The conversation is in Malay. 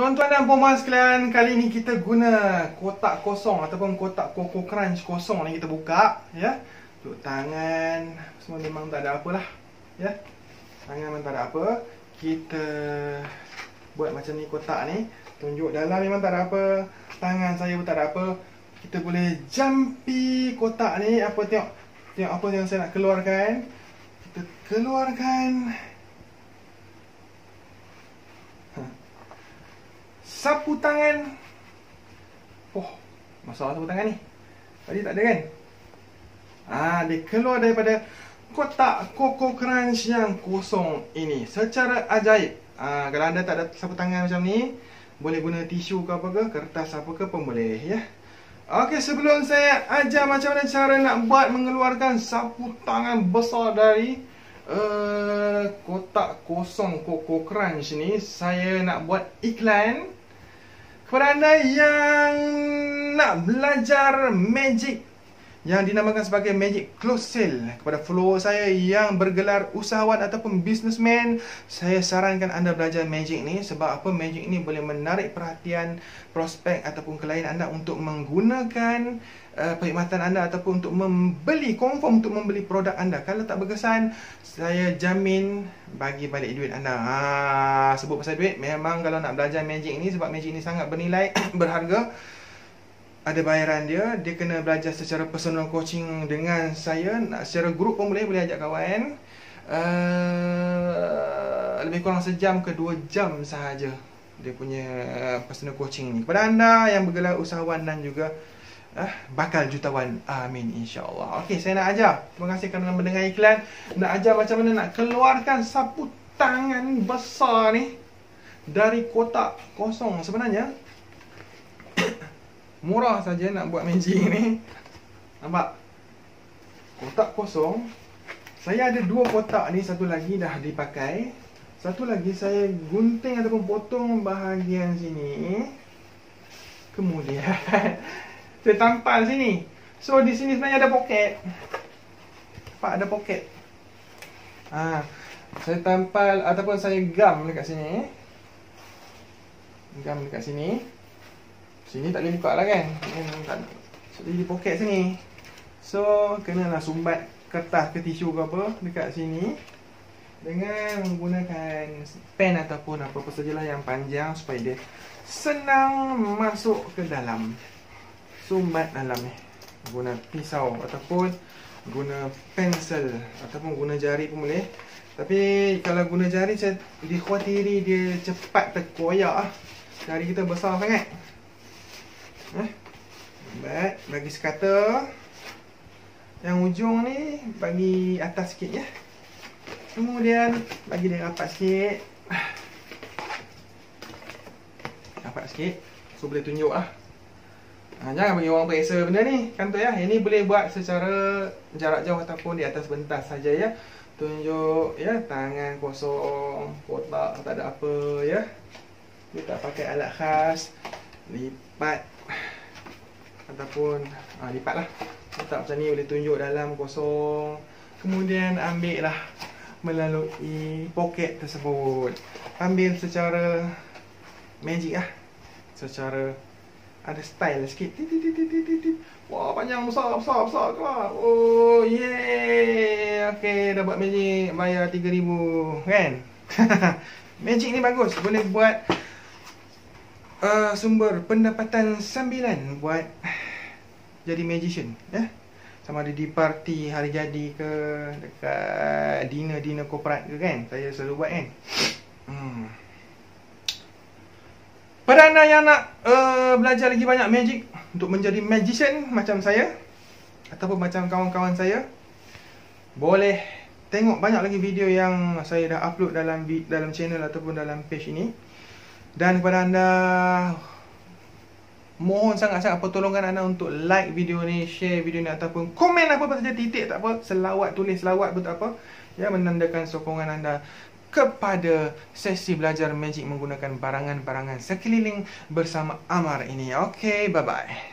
Tuan-tuan dan puan sekalian, kali ni kita guna kotak kosong ataupun kotak Coco Crunch kosong ni kita buka, ya. Untuk tangan semua memang tak ada apalah, ya. Tangan memang tak ada apa. Kita buat macam ni kotak ni, tunjuk dalam memang tak ada apa. Tangan saya pun tak ada apa. Kita boleh jampi kotak ni, apa tengok. Tengok apa yang saya nak keluarkan. Kita keluarkan sapu tangan. Oh, masalah sapu tangan ni. Tadi tak ada kan? Ah, dia keluar daripada kotak Coco Crunch yang kosong ini secara ajaib. Ah, kalau anda tak ada sapu tangan macam ni, boleh guna tisu ke apa ke, kertas apa ke pun boleh ya. Okey, sebelum saya ajar macam mana cara nak buat mengeluarkan sapu tangan besar dari uh, kotak kosong Coco Crunch ni, saya nak buat iklan kepada anda yang nak belajar magic yang dinamakan sebagai magic close sale. Kepada follower saya yang bergelar usahawan ataupun businessman saya sarankan anda belajar magic ni sebab apa? Magic ni boleh menarik perhatian prospek ataupun klien anda untuk menggunakan uh, perkhidmatan anda ataupun untuk membeli confirm untuk membeli produk anda. Kalau tak berkesan saya jamin bagi balik duit anda. Ha, sebut pasal duit memang kalau nak belajar magic ni sebab magic ni sangat bernilai berharga ada bayaran dia dia kena belajar secara personal coaching dengan saya. Nak secara grup pun boleh boleh ajak kawan. Uh, lebih kurang sejam ke dua jam sahaja dia punya personal coaching ni. Kepada anda yang bergelar usahawan dan juga uh, bakal jutawan amin insyaallah. Okey saya nak ajar. Terima kasih kerana mendengar iklan. Nak ajar macam mana nak keluarkan sapu tangan besar ni dari kotak kosong sebenarnya murah saja nak buat magic ni nampak kotak kosong saya ada dua kotak ni satu lagi dah dipakai satu lagi saya gunting ataupun potong bahagian sini. Kemudian saya tampal sini. So di sini sebenarnya ada poket. Pak ada poket. Ha, saya tampal ataupun saya gam dekat sini. Gam dekat sini. Sini tak boleh buka lah kan. So di poket sini. So kenalah sumbat kertas ke tisu ke apa dekat sini. Dengan menggunakan pen ataupun apa-apa sajalah yang panjang supaya dia senang masuk ke dalam. Sumbat dalam ni. Guna pisau ataupun guna pensel ataupun guna jari pun boleh. Tapi kalau guna jari saya dikhawatiri dia cepat terkoyak. Jari kita besar sangat eh baik bagi sekata yang ujung ni bagi atas sikit ya Kemudian bagi dia rapat sikit. Rapat sikit. So boleh tunjuk ah. Ha, jangan bagi orang periksa benda ni. Kan tu ya. Ini boleh buat secara jarak jauh ataupun di atas bentas saja ya. Tunjuk ya tangan kosong, kotak tak ada apa ya. Dia tak pakai alat khas. Lipat ataupun ha, lipatlah. Letak macam ni boleh tunjuk dalam kosong. Kemudian ambil lah melalui poket tersebut. Ambil secara magic ah secara ada style sikit. Wah panjang. Besar besar besar keluar. Oh yeah. Okey dapat magic. Bayar 3000 kan? Magic ni bagus. Boleh buat uh, sumber pendapatan sambilan buat jadi magician ya sama ada di parti hari jadi ke dekat dinner-dinner korporat ke kan? Saya selalu buat kan? Hmm. pada anda yang nak uh, belajar lagi banyak magic untuk menjadi magician macam saya ataupun macam kawan-kawan saya boleh tengok banyak lagi video yang saya dah upload dalam dalam channel ataupun dalam page ini. Dan kepada anda Mohon sangat-sangat pertolongan anda untuk like video ni, share video ni ataupun komen apa-apa saja titik tak apa, selawat tulis selawat tak apa. Ya menandakan sokongan anda kepada sesi belajar magic menggunakan barangan-barangan sekeliling bersama Amar ini. Okay, bye-bye.